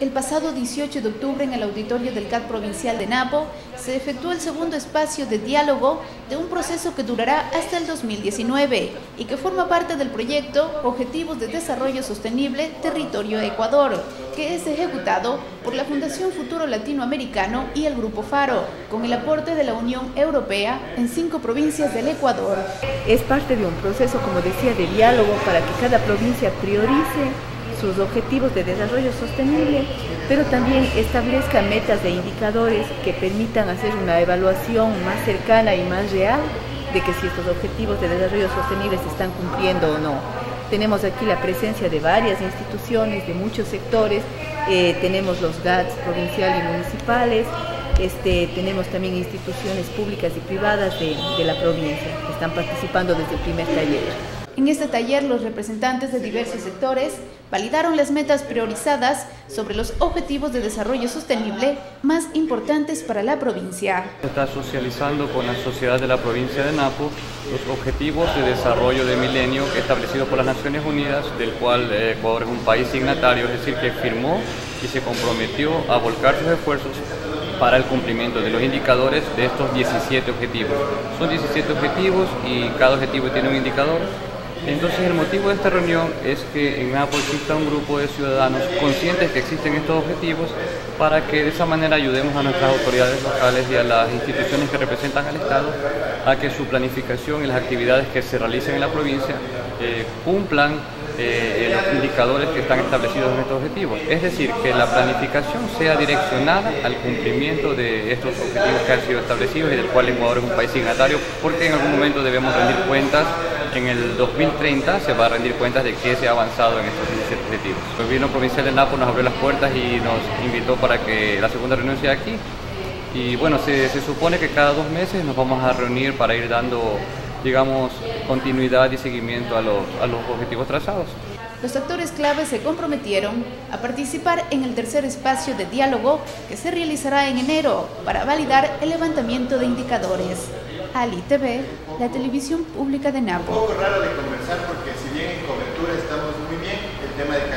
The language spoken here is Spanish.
El pasado 18 de octubre en el auditorio del CAD provincial de Napo se efectuó el segundo espacio de diálogo de un proceso que durará hasta el 2019 y que forma parte del proyecto Objetivos de Desarrollo Sostenible Territorio Ecuador, que es ejecutado por la Fundación Futuro Latinoamericano y el Grupo Faro, con el aporte de la Unión Europea en cinco provincias del Ecuador. Es parte de un proceso, como decía, de diálogo para que cada provincia priorice sus objetivos de desarrollo sostenible, pero también establezca metas de indicadores que permitan hacer una evaluación más cercana y más real de que si estos objetivos de desarrollo sostenible se están cumpliendo o no. Tenemos aquí la presencia de varias instituciones, de muchos sectores, eh, tenemos los GATS provinciales y municipales, este, tenemos también instituciones públicas y privadas de, de la provincia que están participando desde el primer taller. En este taller, los representantes de diversos sectores validaron las metas priorizadas sobre los objetivos de desarrollo sostenible más importantes para la provincia. Se está socializando con la sociedad de la provincia de Napo los objetivos de desarrollo de milenio establecidos por las Naciones Unidas, del cual eh, Ecuador es un país signatario, es decir, que firmó y se comprometió a volcar sus esfuerzos para el cumplimiento de los indicadores de estos 17 objetivos. Son 17 objetivos y cada objetivo tiene un indicador entonces el motivo de esta reunión es que en Napo exista un grupo de ciudadanos conscientes que existen estos objetivos para que de esa manera ayudemos a nuestras autoridades locales y a las instituciones que representan al Estado a que su planificación y las actividades que se realicen en la provincia eh, cumplan eh, los indicadores que están establecidos en estos objetivos. Es decir, que la planificación sea direccionada al cumplimiento de estos objetivos que han sido establecidos y del cual Ecuador es un país signatario, porque en algún momento debemos rendir cuentas en el 2030 se va a rendir cuentas de qué se ha avanzado en estos 17 objetivos. El gobierno provincial de Napo nos abrió las puertas y nos invitó para que la segunda reunión sea aquí. Y bueno, se, supone que cada dos meses nos vamos a reunir para ir dando, digamos, continuidad y seguimiento a los, a los objetivos trazados. Los actores claves se comprometieron a participar en el tercer espacio de diálogo que se realizará en enero para validar el levantamiento de indicadores. Ali TV, la televisión pública de Napo. Un poco raro de conversar porque si bien en cobertura estamos muy bien, el tema de